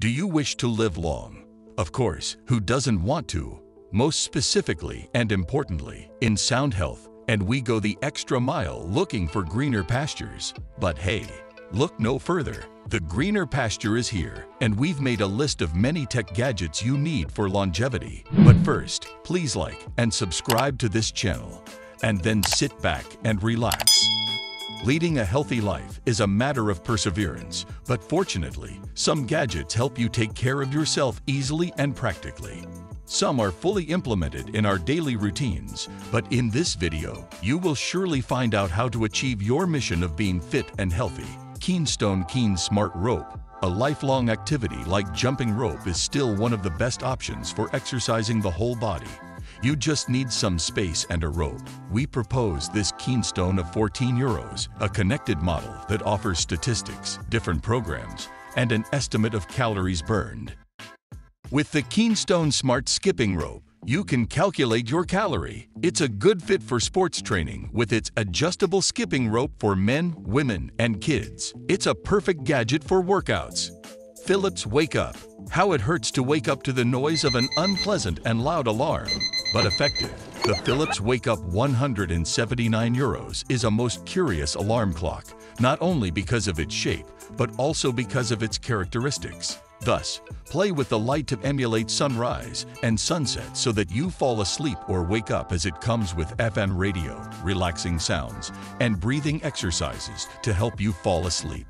Do you wish to live long? Of course, who doesn't want to? Most specifically and importantly, in sound health, and we go the extra mile looking for greener pastures. But hey, look no further. The greener pasture is here, and we've made a list of many tech gadgets you need for longevity. But first, please like and subscribe to this channel, and then sit back and relax. Leading a healthy life is a matter of perseverance, but fortunately, some gadgets help you take care of yourself easily and practically. Some are fully implemented in our daily routines, but in this video, you will surely find out how to achieve your mission of being fit and healthy. Keenstone Keen Smart Rope a lifelong activity like jumping rope is still one of the best options for exercising the whole body. You just need some space and a rope. We propose this Keenstone of 14 euros, a connected model that offers statistics, different programs, and an estimate of calories burned. With the Keenstone Smart Skipping Rope, you can calculate your calorie. It's a good fit for sports training with its adjustable skipping rope for men, women, and kids. It's a perfect gadget for workouts. Philips Wake Up. How it hurts to wake up to the noise of an unpleasant and loud alarm but effective. The Philips Wake Up 179 euros is a most curious alarm clock, not only because of its shape, but also because of its characteristics. Thus, play with the light to emulate sunrise and sunset so that you fall asleep or wake up as it comes with FM radio, relaxing sounds, and breathing exercises to help you fall asleep.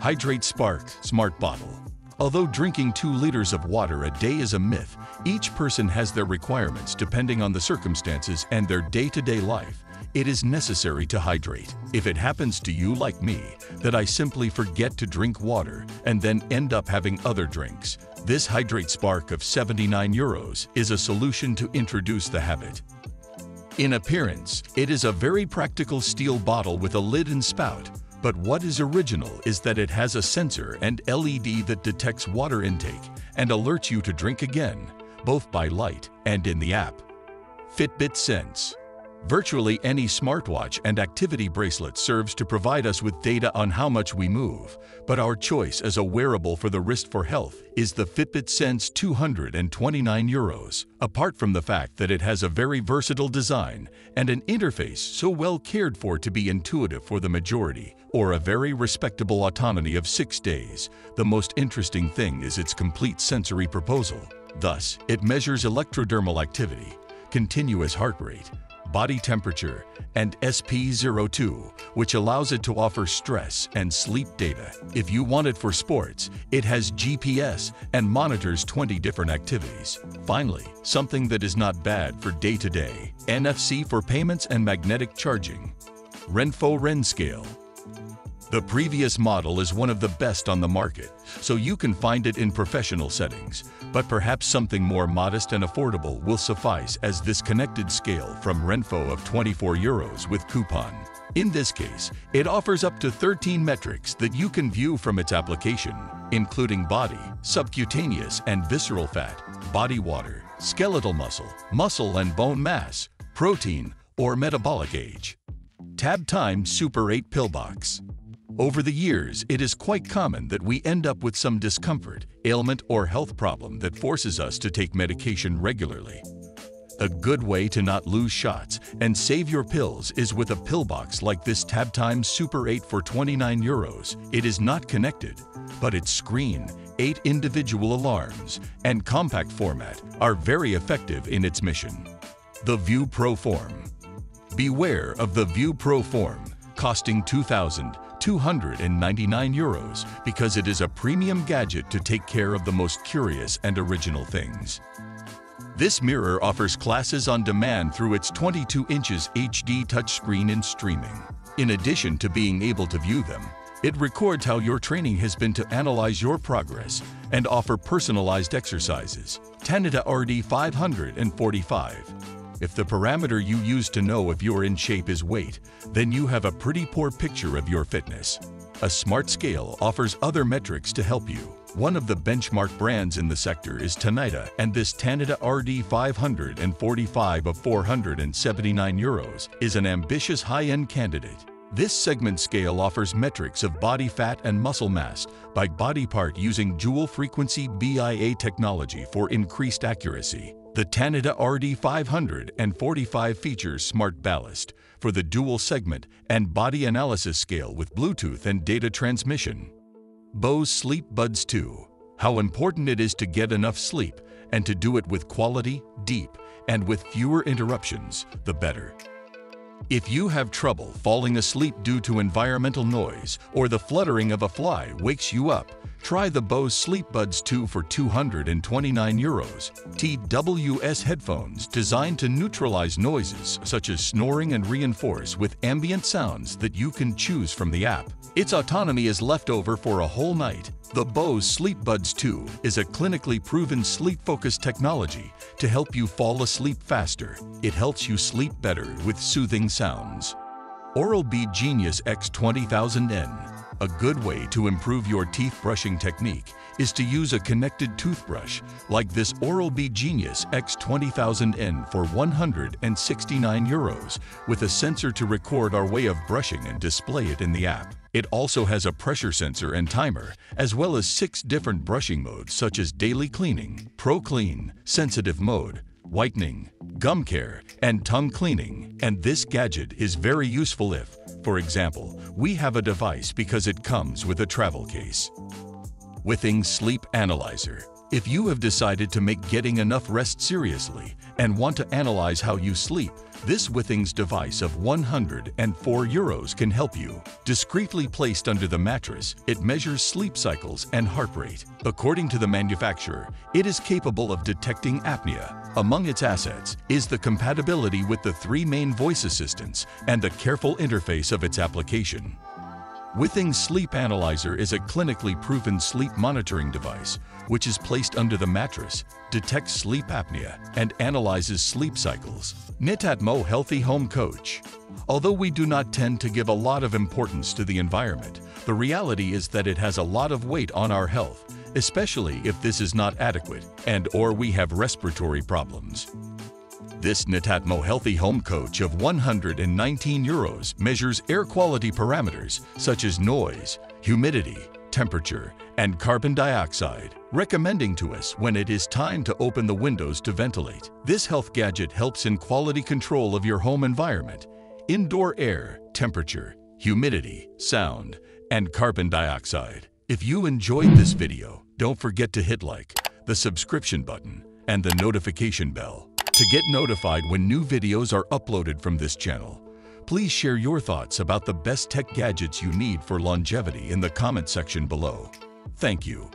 HidrateSpark Smart Bottle Although drinking 2 liters of water a day is a myth, each person has their requirements depending on the circumstances and their day-to-day -day life. It is necessary to hydrate. If it happens to you like me, that I simply forget to drink water and then end up having other drinks, this HidrateSpark of 79 euros is a solution to introduce the habit. In appearance, it is a very practical steel bottle with a lid and spout, but what is original is that it has a sensor and LED that detects water intake and alerts you to drink again, both by light and in the app. Fitbit Sense Virtually any smartwatch and activity bracelet serves to provide us with data on how much we move, but our choice as a wearable for the wrist for health is the Fitbit Sense 229 euros, apart from the fact that it has a very versatile design and an interface so well cared for to be intuitive for the majority, or a very respectable autonomy of six days. The most interesting thing is its complete sensory proposal. Thus, it measures electrodermal activity, continuous heart rate, body temperature, and SpO2, which allows it to offer stress and sleep data. If you want it for sports, it has GPS and monitors 20 different activities. Finally, something that is not bad for day-to-day, -day, NFC for payments and magnetic charging. Renpho RenScale the previous model is one of the best on the market, so you can find it in professional settings, but perhaps something more modest and affordable will suffice as this connected scale from Renpho of 24 euros with coupon. In this case, it offers up to 13 metrics that you can view from its application, including body, subcutaneous and visceral fat, body water, skeletal muscle, muscle and bone mass, protein, or metabolic age. TabTime Super 8 Pill Box over the years, it is quite common that we end up with some discomfort, ailment, or health problem that forces us to take medication regularly. A good way to not lose shots and save your pills is with a pill box like this TabTime Super 8 for 29 euros. It is not connected, but its screen, eight individual alarms, and compact format are very effective in its mission. The Vue ProForm Beware of the Vue ProForm, costing 2,000 299 euros because it is a premium gadget to take care of the most curious and original things. This mirror offers classes on demand through its 22 inches HD touchscreen and streaming. In addition to being able to view them, it records how your training has been to analyze your progress and offer personalized exercises. Tanita RD 545 if the parameter you use to know if you're in shape is weight, then you have a pretty poor picture of your fitness. A smart scale offers other metrics to help you. One of the benchmark brands in the sector is Tanita, and this Tanita RD 545 of 479 euros is an ambitious high-end candidate. This segment scale offers metrics of body fat and muscle mass by body part using dual frequency BIA technology for increased accuracy. The Tanita RD500 and 45 features smart ballast for the dual segment and body analysis scale with Bluetooth and data transmission. Bose Sleep Buds 2. How important it is to get enough sleep and to do it with quality, deep, and with fewer interruptions, the better. If you have trouble falling asleep due to environmental noise or the fluttering of a fly wakes you up, try the Bose Sleep Buds 2 for 229 euros. TWS headphones designed to neutralize noises such as snoring and reinforce with ambient sounds that you can choose from the app. Its autonomy is left over for a whole night. The Bose Sleep Buds 2 is a clinically proven sleep-focused technology to help you fall asleep faster. It helps you sleep better with soothing sounds. Oral-B Genius X20000N a good way to improve your teeth brushing technique is to use a connected toothbrush like this Oral-B Genius X20000N for 169 euros with a sensor to record our way of brushing and display it in the app. It also has a pressure sensor and timer, as well as six different brushing modes such as daily cleaning, pro clean, sensitive mode, whitening, gum care, and tongue cleaning. And this gadget is very useful if, for example, we have a device because it comes with a travel case. Withings Sleep Analyzer. If you have decided to make getting enough rest seriously and want to analyze how you sleep, this Withings device of 104 euros can help you. Discreetly placed under the mattress, it measures sleep cycles and heart rate. According to the manufacturer, it is capable of detecting apnea. Among its assets is the compatibility with the three main voice assistants and the careful interface of its application. Withings Sleep Analyzer is a clinically proven sleep monitoring device which is placed under the mattress, detects sleep apnea, and analyzes sleep cycles. Netatmo Healthy Home Coach Although we do not tend to give a lot of importance to the environment, the reality is that it has a lot of weight on our health, especially if this is not adequate and or we have respiratory problems. This Netatmo Healthy Home Coach of 119 euros measures air quality parameters such as noise, humidity, temperature, and carbon dioxide, recommending to us when it is time to open the windows to ventilate. This health gadget helps in quality control of your home environment, indoor air, temperature, humidity, sound, and carbon dioxide. If you enjoyed this video, don't forget to hit like, the subscription button, and the notification bell to get notified when new videos are uploaded from this channel. Please share your thoughts about the best tech gadgets you need for longevity in the comment section below. Thank you.